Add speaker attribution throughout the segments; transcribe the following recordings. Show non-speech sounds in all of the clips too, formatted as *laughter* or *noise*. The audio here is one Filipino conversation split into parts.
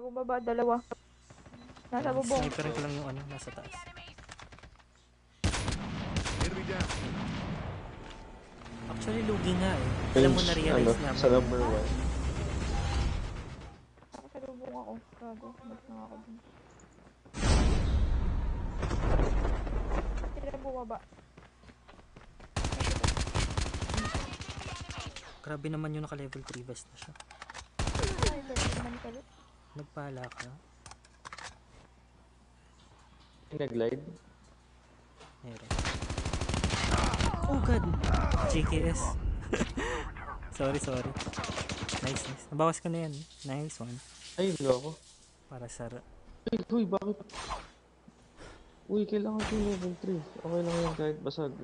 Speaker 1: Bagong baba, dalawa. Nasa bubong.
Speaker 2: Sniperin ko lang yung ano, nasa taas. Actually, lugi nga eh. Alam mo, na-realize
Speaker 3: ano,
Speaker 2: niya.
Speaker 3: Sa number one.
Speaker 1: Nasa bubong ako. Gago. Ba't na ako dun? Sila bumaba.
Speaker 2: Grabe naman yung naka-level 3 vest na siya.
Speaker 1: Ay, Lord, naman kalit.
Speaker 2: Nagpala ka.
Speaker 3: Nag-glide.
Speaker 2: Meron. Oh god! JKS. *laughs* sorry, sorry. Nice, nice. Nabawas ko na yan. Nice one.
Speaker 3: Ay, loko.
Speaker 2: Para sa...
Speaker 3: Ay, huy, bakit? Uy, kailangan ko level 3. Okay lang yan kahit basag.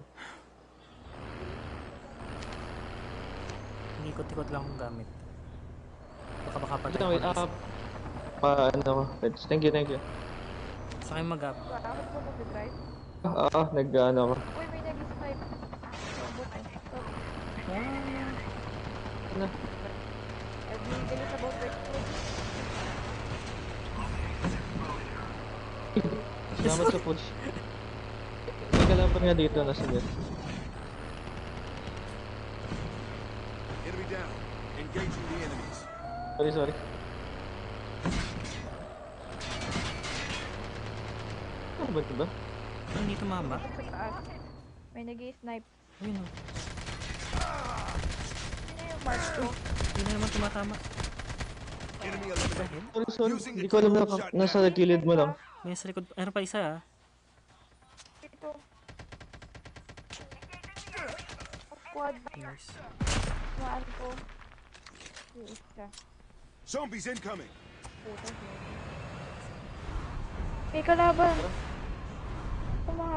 Speaker 2: Ikot-ikot lang akong gamit. Baka baka
Speaker 3: Wait
Speaker 2: patay
Speaker 3: lang, wait.
Speaker 2: ko.
Speaker 3: Ah, pa, ano ko. Pets. Thank you, thank you.
Speaker 2: Sa akin mag-up.
Speaker 1: Bakit ko mag-drive?
Speaker 3: Ah, ah, nag, ano ko.
Speaker 1: Uy, may nag-snipe.
Speaker 3: Ano?
Speaker 1: nagbibigay sa boat break.
Speaker 3: Salamat sa push. May kalaban nga dito, nasa net.
Speaker 4: Enemy down. Engaging the enemies.
Speaker 3: Sorry, sorry. Ba ito ba?
Speaker 2: Hindi tumama.
Speaker 1: Sa taas. May nag-snipe.
Speaker 2: Ayun o.
Speaker 1: Sino yung mark ko?
Speaker 2: Hindi na naman tumatama.
Speaker 3: Sorry, sorry. Hindi ko alam na nasa gilid mo lang.
Speaker 2: may nasa likod. Meron pa isa ah.
Speaker 1: Ito. Squad.
Speaker 2: Nice.
Speaker 1: Maan ko. Isa.
Speaker 4: Zombies incoming.
Speaker 1: Puta. May kalaban.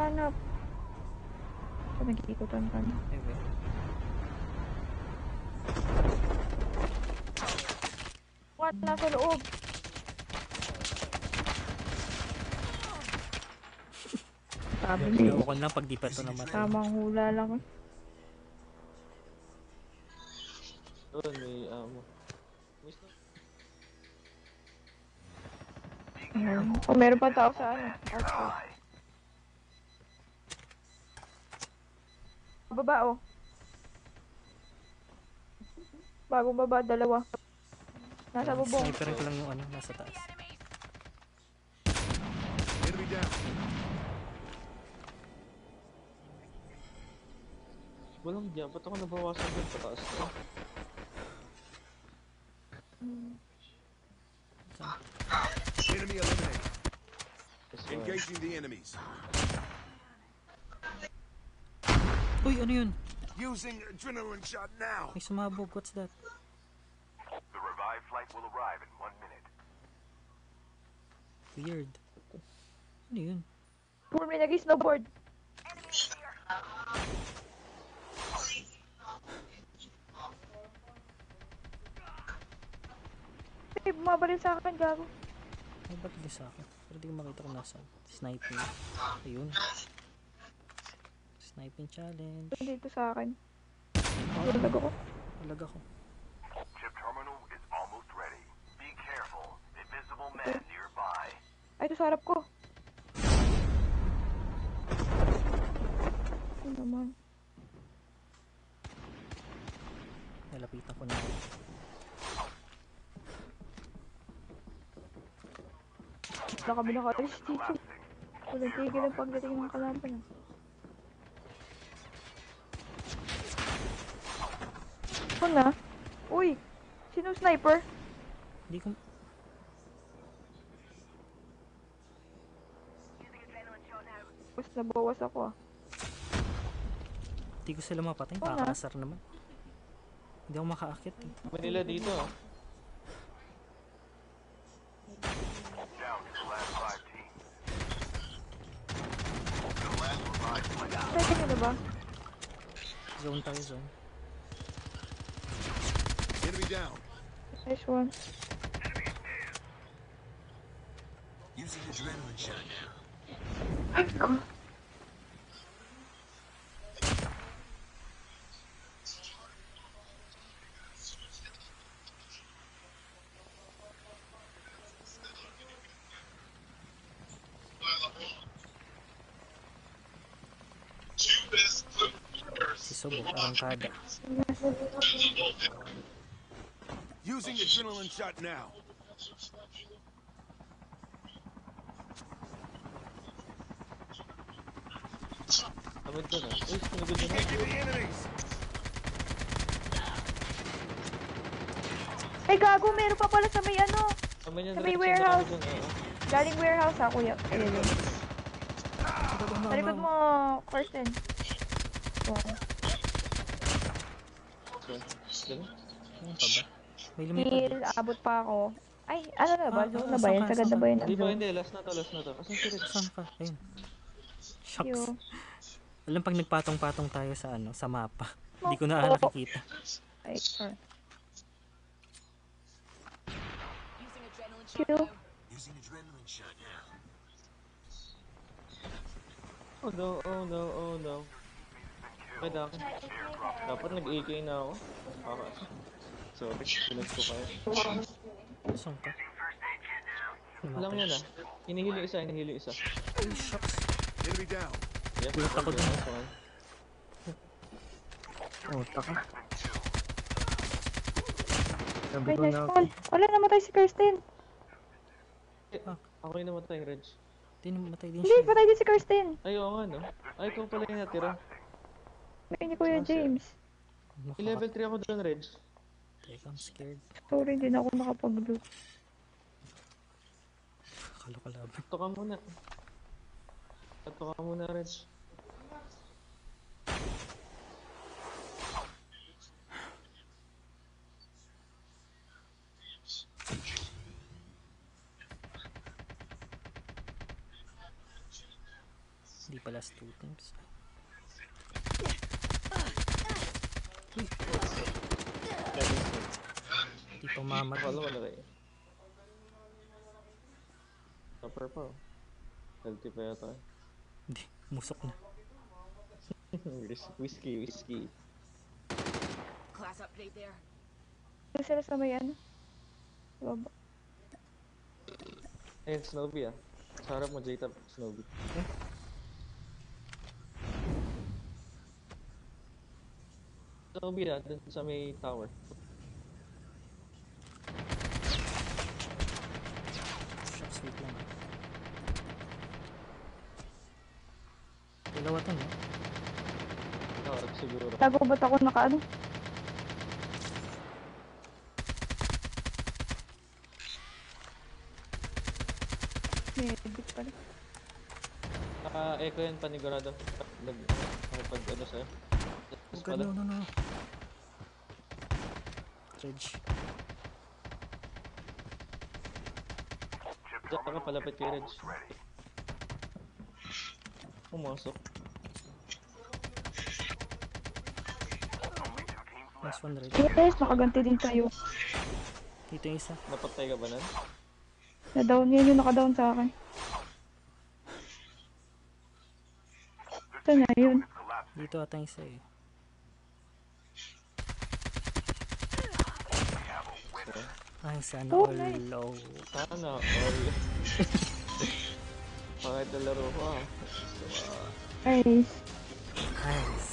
Speaker 1: Kumahanap. Ito, nag-iikutan ka na. What? Nasa loob. Sabi niya.
Speaker 2: Ayoko lang pag di pa ito namatay.
Speaker 1: Tamang hula lang.
Speaker 3: Doon, may amo.
Speaker 1: Ayun. Oh, meron pa tao sa ano. Outside. Baba oh. Bagong baba, dalawa. Nasa bubong.
Speaker 2: Sniperin ko lang yung ano, nasa taas.
Speaker 4: Enemy down.
Speaker 3: Walang diyan. Ba't ako nabawasan doon pataas na?
Speaker 4: Enemy eliminated. Engaging the enemies.
Speaker 2: Uy, ano yun?
Speaker 4: Using adrenaline shot now.
Speaker 2: May sumabog. What's that?
Speaker 5: The revived flight will arrive in one minute.
Speaker 2: Weird. Ano yun?
Speaker 1: Poor may nag-snowboard. Eh, bumabalil sa akin, gago.
Speaker 2: Ay, ba't hindi sa akin? Pero di ko makita kung nasaan. Sniping. Ayun. Sniping challenge.
Speaker 1: Dito sa akin.
Speaker 2: Oh,
Speaker 1: Bulag ako.
Speaker 2: Talaga ko.
Speaker 5: Chip terminal is almost ready. Be careful. Invisible men nearby.
Speaker 1: Ay, ito sa harap ko. Ano naman?
Speaker 2: Nalapitan ko na.
Speaker 1: Wala kami nakalis dito. Walang tigil ang pagdating ng kalaban. ah. Ako na. Uy! Sino sniper?
Speaker 2: Hindi ko...
Speaker 1: Mas nabawas ako ah.
Speaker 2: Hindi ko sila mapatay.
Speaker 1: Oo nga.
Speaker 2: Nakakasar naman. Hindi ako makaakit eh.
Speaker 3: Manila dito. ah.
Speaker 1: Pwede nyo na ba?
Speaker 2: Zone tayo, zone.
Speaker 4: Enemy down.
Speaker 1: This one.
Speaker 4: Using adrenaline shot now.
Speaker 1: God.
Speaker 2: subok ang.
Speaker 4: Using adrenaline shot now.
Speaker 3: Kamit doon ah. Uy, sinugod na na.
Speaker 4: Taking the enemies.
Speaker 1: Ay, gago, meron pa pala sa may ano.
Speaker 3: Kamay niyan,
Speaker 1: Sa may
Speaker 3: Rex,
Speaker 1: warehouse.
Speaker 3: ang dami dyan, oo.
Speaker 1: Galing warehouse ha, kuya. Ayun. yun. Sa likod mo, Kirsten. Wow.
Speaker 3: So, dun.
Speaker 2: Ano pa ba? May lumipad.
Speaker 1: Heal, abot pa ako. Ay, ano na ba?
Speaker 2: Ah,
Speaker 1: Zone
Speaker 2: ah,
Speaker 1: na ba yan? Sagad na ba yan?
Speaker 3: Hindi
Speaker 1: ang
Speaker 3: pa, hindi. Last na to, last na to. Asan si Rex?
Speaker 2: Saan ka? Ayun. Shucks.
Speaker 1: Yo.
Speaker 2: Alam pag nagpatong-patong tayo sa ano, sa mapa. *laughs* Hindi ko na nakikita.
Speaker 1: Ay, sure. Q.
Speaker 3: Oh no, oh no, oh no. Ay, dako. Dapat nag-AK na ako. Para. Sorry, pinag ko kayo.
Speaker 2: Saan ka?
Speaker 3: Lang yan ah. Hinihilo isa, hinihilo isa.
Speaker 2: Ay, shucks.
Speaker 4: Enemy down.
Speaker 3: Yes,
Speaker 2: Gulat ako dun.
Speaker 6: Oh, taka. Sabi
Speaker 1: Ay,
Speaker 6: ko
Speaker 1: nice
Speaker 6: na,
Speaker 1: call. Wala, namatay si Kirsten.
Speaker 3: Ako yung namatay, Reg.
Speaker 2: Hindi namatay din
Speaker 1: Hindi,
Speaker 2: siya.
Speaker 1: patay din si Kirsten.
Speaker 3: Ay, oo nga no. Ay, ikaw pala yung natira.
Speaker 1: May ni Kuya James.
Speaker 3: Level 3 ako doon, Reg.
Speaker 2: Teka, I'm scared.
Speaker 1: Sorry, hindi na ako nakapag-loot.
Speaker 2: Kalokalaban.
Speaker 3: Ito ka muna. Ito ka muna, Reg.
Speaker 2: Hindi pa last two teams. Hindi pa mamatay.
Speaker 3: Akala ko na Upper pa. oh. Healthy pa yata.
Speaker 2: Hindi, musok na. *laughs*
Speaker 3: Whis- whiskey, whiskey.
Speaker 7: Class update there.
Speaker 1: Ano sila sa may ano? Baba.
Speaker 3: Ayun, Snowbee ah. Sa harap mo, J-Tab, Snowbee. Snowbee ah, dun sa may tower.
Speaker 2: Shucks, wait lang. ah. Dalawa to, no?
Speaker 3: Tower siguro.
Speaker 1: Tago ba't ako naka ano? Medic pala.
Speaker 3: Ah, echo yan panigurado. Nag, nakapag ano sa'yo.
Speaker 2: Oh, God, no, no, no. Dredge.
Speaker 3: Diyan ka palapit kay Reg. Pumasok.
Speaker 2: Last one.
Speaker 1: Yes, nakaganti din tayo.
Speaker 2: Dito yung isa.
Speaker 3: Napatay ka ba nun?
Speaker 1: Na-down yan yung naka-down sa akin. Ito na yun.
Speaker 2: Dito ata yung isa eh. Ay, sana
Speaker 1: Oh,
Speaker 2: all
Speaker 1: nice.
Speaker 2: low.
Speaker 3: Sana all. *laughs* Pakita laro ko ah.
Speaker 1: Nice.
Speaker 2: Nice.